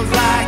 sounds like